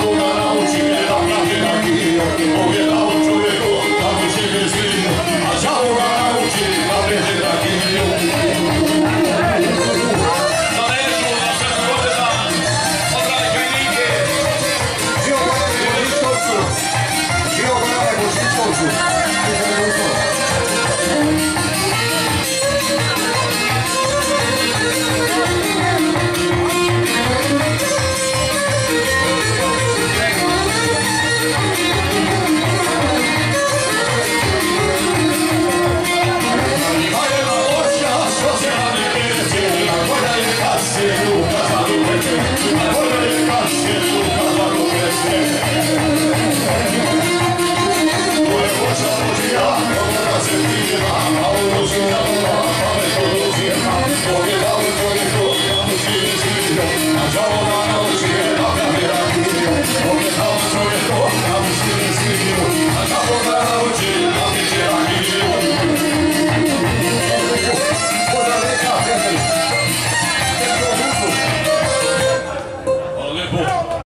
hold on.